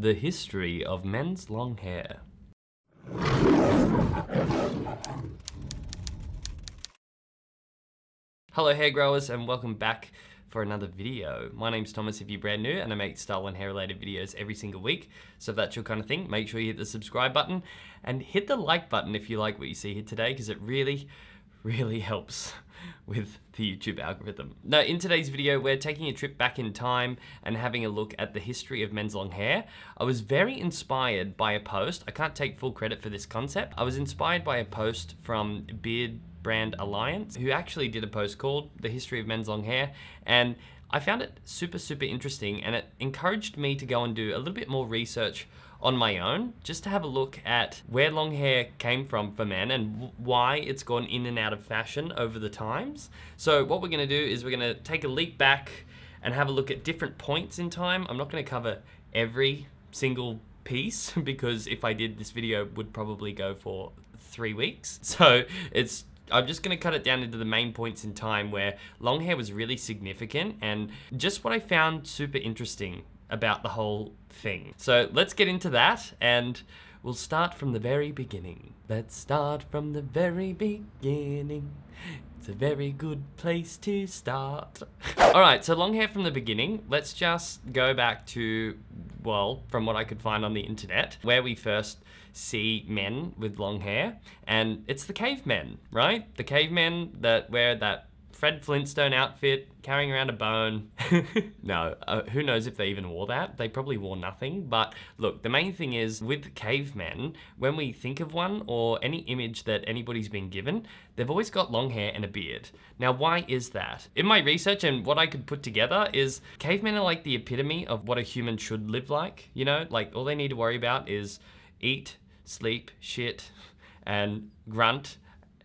The history of men's long hair. Hello hair growers and welcome back for another video. My name's Thomas if you're brand new and I make style and hair related videos every single week. So if that's your kind of thing, make sure you hit the subscribe button and hit the like button if you like what you see here today because it really, really helps with the YouTube algorithm. Now in today's video, we're taking a trip back in time and having a look at the history of men's long hair. I was very inspired by a post. I can't take full credit for this concept. I was inspired by a post from Beard Brand Alliance, who actually did a post called The History of Men's Long Hair. And I found it super, super interesting and it encouraged me to go and do a little bit more research on my own, just to have a look at where long hair came from for men and why it's gone in and out of fashion over the times. So what we're gonna do is we're gonna take a leap back and have a look at different points in time. I'm not gonna cover every single piece because if I did, this video would probably go for three weeks. So it's I'm just going to cut it down into the main points in time where long hair was really significant and just what I found super interesting about the whole thing. So let's get into that and we'll start from the very beginning. Let's start from the very beginning. It's a very good place to start. All right, so long hair from the beginning. Let's just go back to, well, from what I could find on the internet, where we first see men with long hair, and it's the cavemen, right? The cavemen that wear that Fred Flintstone outfit, carrying around a bone. no, uh, who knows if they even wore that? They probably wore nothing. But look, the main thing is with cavemen, when we think of one or any image that anybody's been given, they've always got long hair and a beard. Now, why is that? In my research and what I could put together is cavemen are like the epitome of what a human should live like. You know, like all they need to worry about is eat, sleep, shit, and grunt,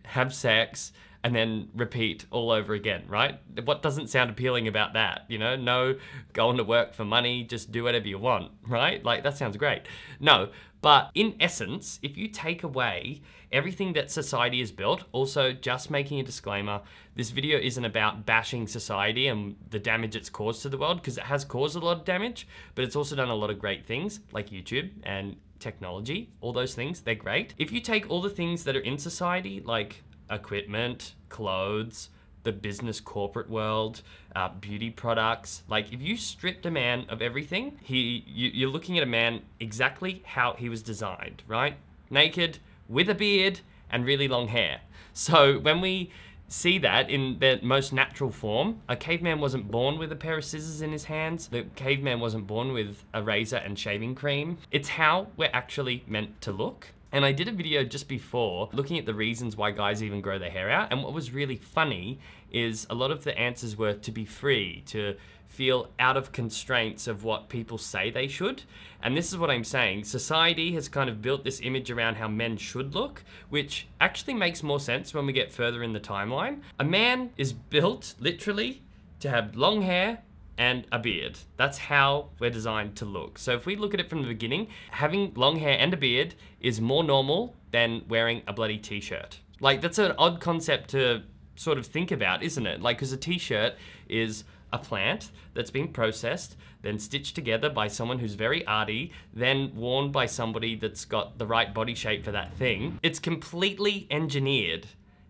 have sex, and then repeat all over again, right? What doesn't sound appealing about that? You know, no going to work for money, just do whatever you want, right? Like that sounds great. No, but in essence, if you take away everything that society has built, also just making a disclaimer, this video isn't about bashing society and the damage it's caused to the world, because it has caused a lot of damage, but it's also done a lot of great things like YouTube and technology, all those things, they're great. If you take all the things that are in society, like equipment, clothes, the business corporate world, uh, beauty products. Like if you stripped a man of everything, he you, you're looking at a man exactly how he was designed, right? Naked, with a beard, and really long hair. So when we see that in their most natural form. A caveman wasn't born with a pair of scissors in his hands. The caveman wasn't born with a razor and shaving cream. It's how we're actually meant to look. And I did a video just before looking at the reasons why guys even grow their hair out. And what was really funny is a lot of the answers were to be free, to feel out of constraints of what people say they should. And this is what I'm saying. Society has kind of built this image around how men should look, which actually makes more sense when we get further in the timeline. A man is built literally to have long hair, and a beard. That's how we're designed to look. So if we look at it from the beginning, having long hair and a beard is more normal than wearing a bloody t-shirt. Like that's an odd concept to sort of think about, isn't it? Like, because a t-shirt is a plant that's been processed, then stitched together by someone who's very arty, then worn by somebody that's got the right body shape for that thing. It's completely engineered.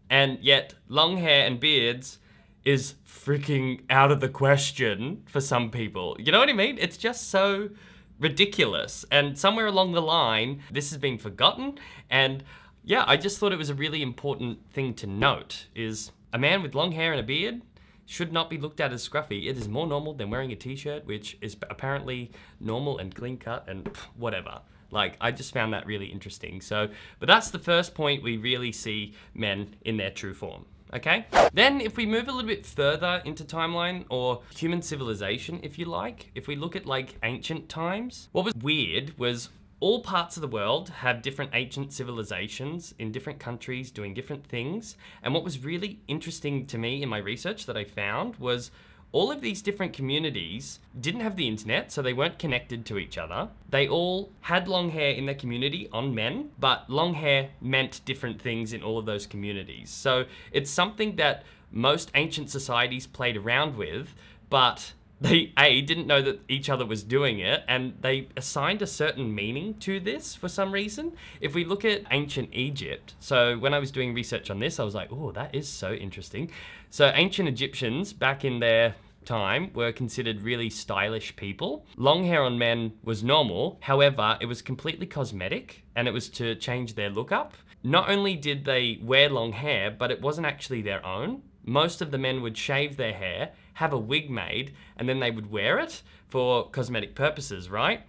And yet, long hair and beards is freaking out of the question for some people. You know what I mean? It's just so ridiculous. And somewhere along the line, this has been forgotten. And yeah, I just thought it was a really important thing to note is a man with long hair and a beard should not be looked at as scruffy. It is more normal than wearing a t-shirt, which is apparently normal and clean cut and whatever. Like, I just found that really interesting. So, but that's the first point we really see men in their true form okay? Then if we move a little bit further into timeline or human civilization, if you like, if we look at like ancient times, what was weird was all parts of the world have different ancient civilizations in different countries doing different things. And what was really interesting to me in my research that I found was all of these different communities didn't have the internet, so they weren't connected to each other. They all had long hair in their community on men, but long hair meant different things in all of those communities. So it's something that most ancient societies played around with, but they a didn't know that each other was doing it and they assigned a certain meaning to this for some reason if we look at ancient egypt so when i was doing research on this i was like oh that is so interesting so ancient egyptians back in their time were considered really stylish people. Long hair on men was normal, however, it was completely cosmetic and it was to change their look up. Not only did they wear long hair, but it wasn't actually their own. Most of the men would shave their hair, have a wig made, and then they would wear it for cosmetic purposes, right?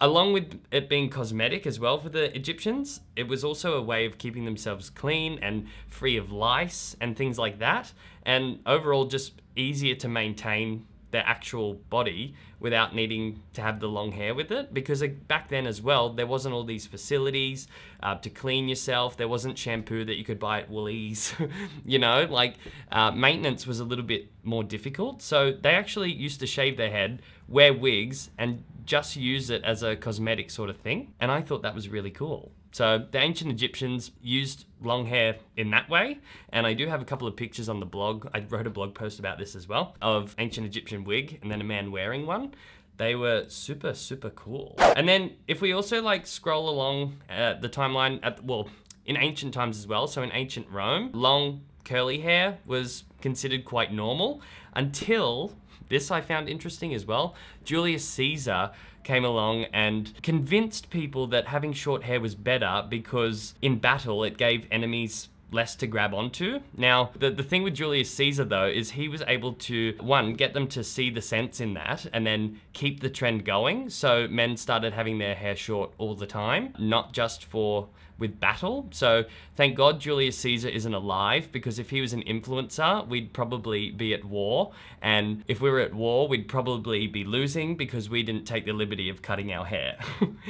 Along with it being cosmetic as well for the Egyptians, it was also a way of keeping themselves clean and free of lice and things like that. And overall, just easier to maintain their actual body without needing to have the long hair with it. Because back then as well there wasn't all these facilities uh, to clean yourself. There wasn't shampoo that you could buy at woolies you know? Like uh, maintenance was a little bit more difficult. So they actually used to shave their head wear wigs and just use it as a cosmetic sort of thing and i thought that was really cool so the ancient Egyptians used long hair in that way. And I do have a couple of pictures on the blog. I wrote a blog post about this as well of ancient Egyptian wig and then a man wearing one. They were super, super cool. And then if we also like scroll along uh, the timeline at, well, in ancient times as well. So in ancient Rome, long curly hair was considered quite normal until this I found interesting as well. Julius Caesar came along and convinced people that having short hair was better because in battle it gave enemies less to grab onto. Now, the, the thing with Julius Caesar though is he was able to, one, get them to see the sense in that and then keep the trend going. So men started having their hair short all the time, not just for with battle. So thank God Julius Caesar isn't alive because if he was an influencer, we'd probably be at war. And if we were at war, we'd probably be losing because we didn't take the liberty of cutting our hair.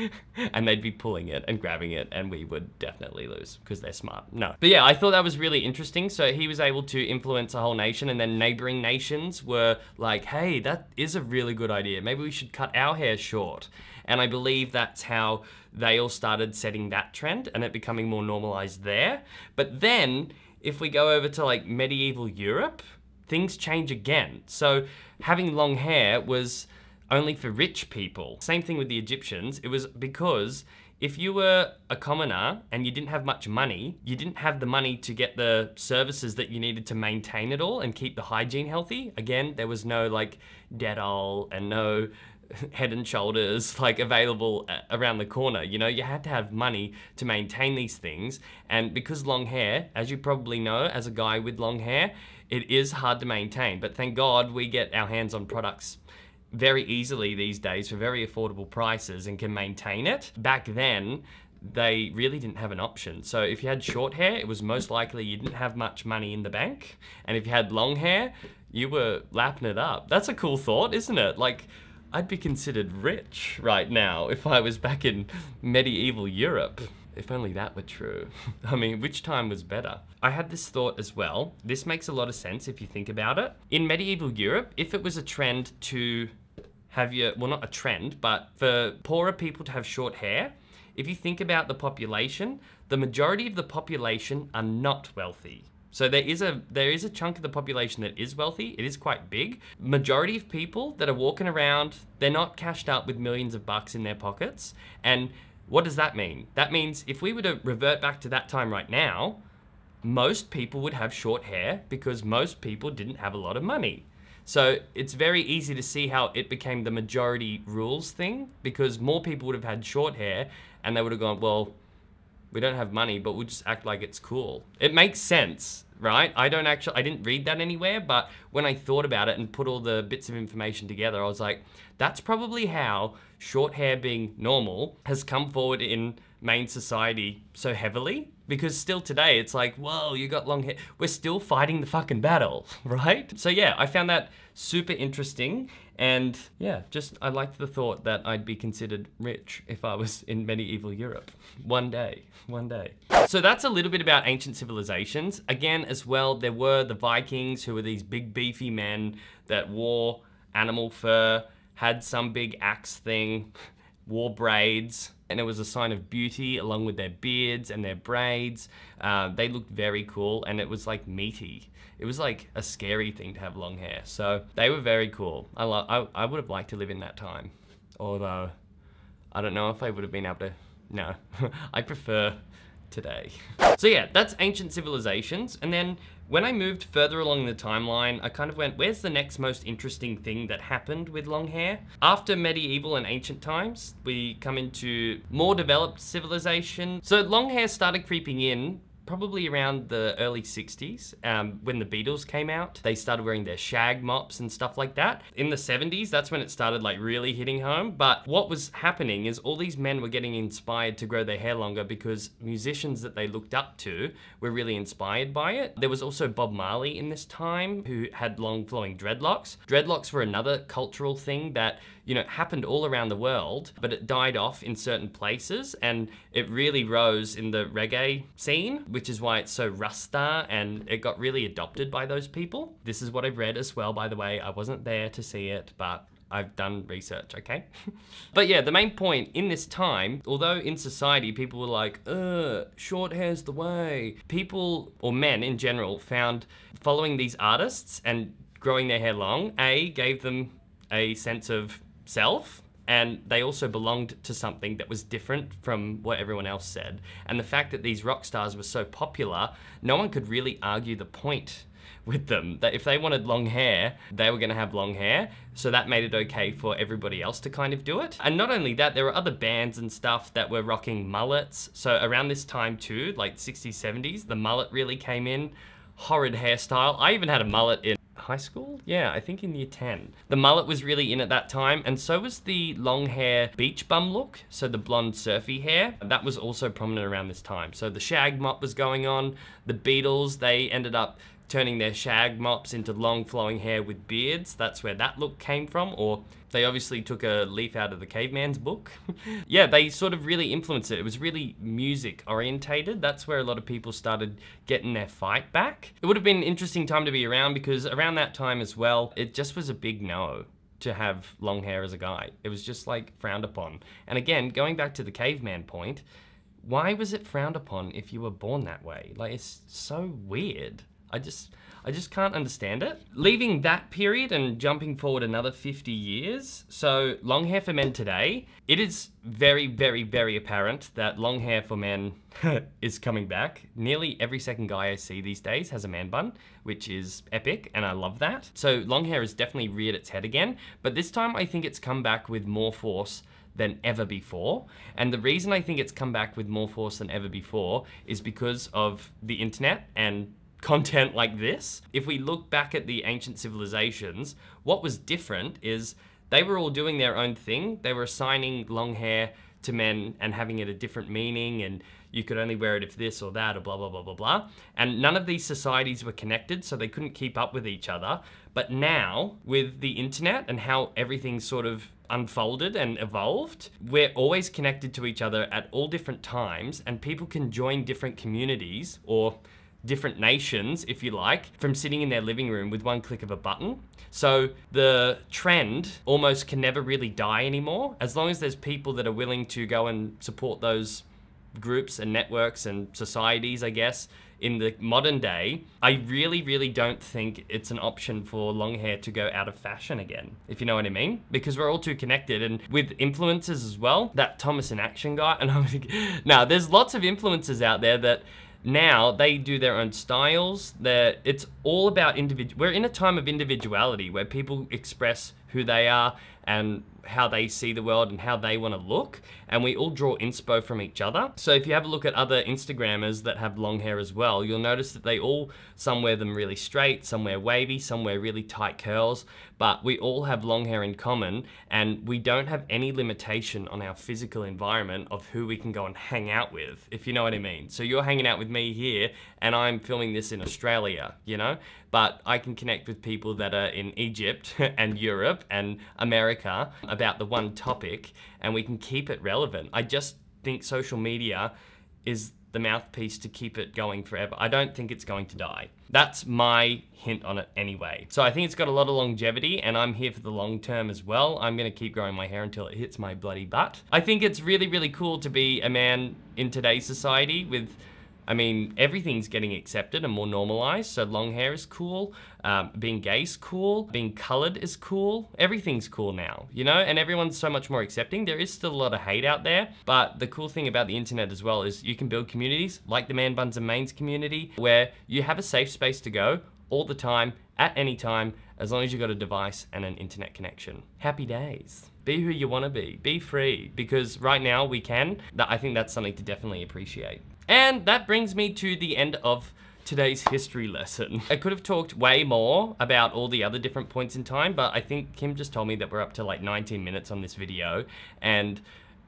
and they'd be pulling it and grabbing it and we would definitely lose because they're smart. No. But yeah, I thought that was really interesting. So he was able to influence a whole nation and then neighboring nations were like, hey, that is a really good idea. Maybe we should cut our hair short. And I believe that's how they all started setting that trend and it becoming more normalized there. But then if we go over to like medieval Europe, things change again. So having long hair was only for rich people. Same thing with the Egyptians. It was because if you were a commoner and you didn't have much money, you didn't have the money to get the services that you needed to maintain it all and keep the hygiene healthy. Again, there was no like Dettol and no head and shoulders like available uh, around the corner you know you had to have money to maintain these things and because long hair as you probably know as a guy with long hair it is hard to maintain but thank god we get our hands on products very easily these days for very affordable prices and can maintain it back then they really didn't have an option. So if you had short hair, it was most likely you didn't have much money in the bank. And if you had long hair, you were lapping it up. That's a cool thought, isn't it? Like, I'd be considered rich right now if I was back in medieval Europe. If only that were true. I mean, which time was better? I had this thought as well. This makes a lot of sense if you think about it. In medieval Europe, if it was a trend to have your, well, not a trend, but for poorer people to have short hair, if you think about the population, the majority of the population are not wealthy. So there is a there is a chunk of the population that is wealthy. It is quite big. Majority of people that are walking around, they're not cashed up with millions of bucks in their pockets. And what does that mean? That means if we were to revert back to that time right now, most people would have short hair because most people didn't have a lot of money. So it's very easy to see how it became the majority rules thing because more people would have had short hair and they would have gone, well, we don't have money, but we'll just act like it's cool. It makes sense, right? I don't actually, I didn't read that anywhere, but when I thought about it and put all the bits of information together, I was like, that's probably how short hair being normal has come forward in main society so heavily because still today it's like, whoa, you got long hair. We're still fighting the fucking battle, right? So yeah, I found that super interesting. And yeah, just I liked the thought that I'd be considered rich if I was in medieval Europe. One day, one day. So that's a little bit about ancient civilizations. Again, as well, there were the Vikings who were these big beefy men that wore animal fur, had some big axe thing, wore braids, and it was a sign of beauty along with their beards and their braids. Uh, they looked very cool, and it was like meaty. It was like a scary thing to have long hair. So they were very cool. I, lo- I, I would have liked to live in that time, although I don't know if I would have been able to. No, I prefer today. So yeah, that's ancient civilizations. And then when I moved further along the timeline, I kind of went, where's the next most interesting thing that happened with long hair? After medieval and ancient times, we come into more developed civilization. So long hair started creeping in probably around the early 60s um, when the Beatles came out. They started wearing their shag mops and stuff like that. In the 70s, that's when it started like really hitting home. But what was happening is all these men were getting inspired to grow their hair longer because musicians that they looked up to were really inspired by it. There was also Bob Marley in this time who had long flowing dreadlocks. Dreadlocks were another cultural thing that you know, it happened all around the world, but it died off in certain places and it really rose in the reggae scene, which is why it's so Rasta and it got really adopted by those people. This is what I've read as well, by the way. I wasn't there to see it, but I've done research, okay? but yeah, the main point in this time, although in society people were like, uh, short hair's the way, people, or men in general, found following these artists and growing their hair long, A, gave them a sense of self and they also belonged to something that was different from what everyone else said. And the fact that these rock stars were so popular, no one could really argue the point with them that if they wanted long hair, they were going to have long hair. So that made it okay for everybody else to kind of do it. And not only that, there were other bands and stuff that were rocking mullets. So around this time too, like 60s, 70s, the mullet really came in. Horrid hairstyle. I even had a mullet in high school? Yeah, I think in year 10. The mullet was really in at that time, and so was the long hair beach bum look, so the blonde surfy hair. That was also prominent around this time. So the shag mop was going on. The Beatles, they ended up turning their shag mops into long flowing hair with beards. That's where that look came from, or they obviously took a leaf out of the caveman's book. yeah, they sort of really influenced it. It was really music orientated. That's where a lot of people started getting their fight back. It would have been an interesting time to be around because around that time as well, it just was a big no to have long hair as a guy. It was just like frowned upon. And again, going back to the caveman point, why was it frowned upon if you were born that way? Like, it's so weird. I just I just can't understand it. Leaving that period and jumping forward another 50 years, so long hair for men today, it is very, very, very apparent that long hair for men is coming back. Nearly every second guy I see these days has a man bun, which is epic, and I love that. So long hair has definitely reared its head again, but this time I think it's come back with more force than ever before. And the reason I think it's come back with more force than ever before is because of the internet and content like this. If we look back at the ancient civilizations, what was different is they were all doing their own thing. They were assigning long hair to men and having it a different meaning and you could only wear it if this or that or blah blah blah blah blah. And none of these societies were connected, so they couldn't keep up with each other. But now, with the internet and how everything sort of unfolded and evolved, we're always connected to each other at all different times, and people can join different communities or different nations, if you like, from sitting in their living room with one click of a button. So the trend almost can never really die anymore. As long as there's people that are willing to go and support those groups and networks and societies, I guess, in the modern day, I really, really don't think it's an option for long hair to go out of fashion again, if you know what I mean. Because we're all too connected, and with influencers as well, that Thomas in Action guy, and I'm like, now there's lots of influencers out there that now they do their own styles. That it's all about individual. We're in a time of individuality where people express who they are and how they see the world and how they want to look. And we all draw inspo from each other. So if you have a look at other Instagrammers that have long hair as well, you'll notice that they all, some wear them really straight, some wear wavy, some wear really tight curls, but we all have long hair in common and we don't have any limitation on our physical environment of who we can go and hang out with, if you know what I mean. So you're hanging out with me here and I'm filming this in Australia, you know? But I can connect with people that are in Egypt and Europe and America about the one topic and we can keep it relevant. I just think social media is the mouthpiece to keep it going forever. I don't think it's going to die. That's my hint on it anyway. So I think it's got a lot of longevity and I'm here for the long term as well. I'm gonna keep growing my hair until it hits my bloody butt. I think it's really, really cool to be a man in today's society with I mean, everything's getting accepted and more normalized. So long hair is cool. Um, being gay is cool. Being colored is cool. Everything's cool now, you know? And everyone's so much more accepting. There is still a lot of hate out there. But the cool thing about the internet as well is you can build communities like the Man Buns and Manes community where you have a safe space to go all the time, at any time, as long as you've got a device and an internet connection. Happy days. Be who you want to be. Be free. Because right now we can. I think that's something to definitely appreciate. And that brings me to the end of today's history lesson. I could have talked way more about all the other different points in time, but I think Kim just told me that we're up to like 19 minutes on this video, and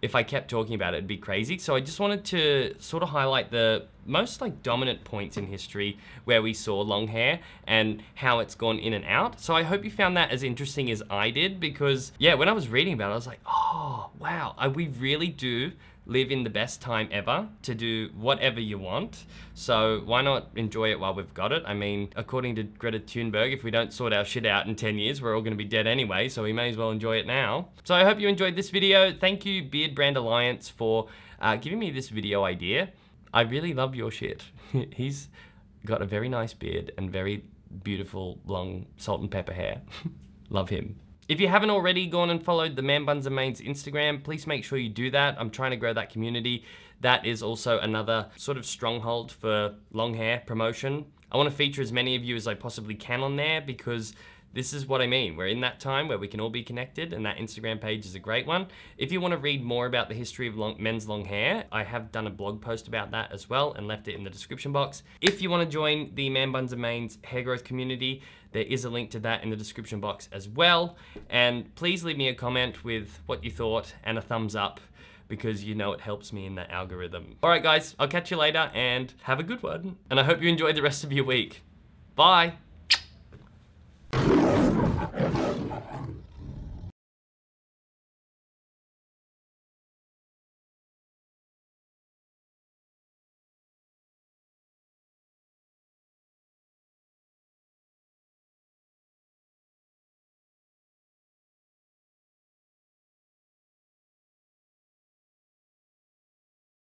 if I kept talking about it, it'd be crazy. So I just wanted to sort of highlight the most like dominant points in history where we saw long hair and how it's gone in and out. So I hope you found that as interesting as I did because yeah, when I was reading about it, I was like, oh, wow, uh, we really do live in the best time ever to do whatever you want. So why not enjoy it while we've got it? I mean, according to Greta Thunberg, if we don't sort our shit out in 10 years, we're all gonna be dead anyway, so we may as well enjoy it now. So I hope you enjoyed this video. Thank you Beardbrand Alliance for uh, giving me this video idea. I really love your shit. He's got a very nice beard and very beautiful long salt and pepper hair. love him. If you haven't already gone and followed the Man Buns and Manes Instagram, please make sure you do that. I'm trying to grow that community. That is also another sort of stronghold for long hair promotion. I want to feature as many of you as I possibly can on there because this is what I mean. We're in that time where we can all be connected and that Instagram page is a great one. If you want to read more about the history of long, men's long hair, I have done a blog post about that as well and left it in the description box. If you want to join the Man Buns and Manes hair growth community, there is a link to that in the description box as well. And please leave me a comment with what you thought and a thumbs up because you know it helps me in the algorithm. All right, guys, I'll catch you later and have a good one. And I hope you enjoy the rest of your week. Bye.